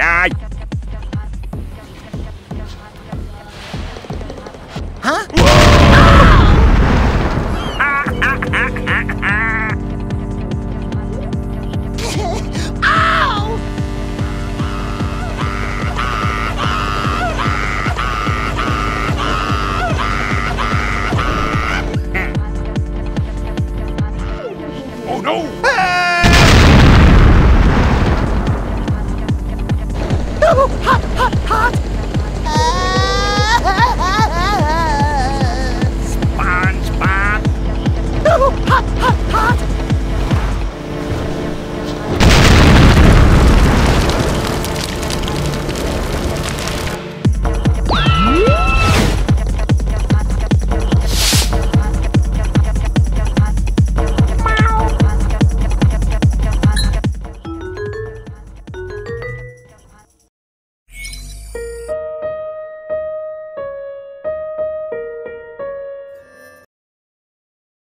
Die! Oh no! Hot, hot, hot!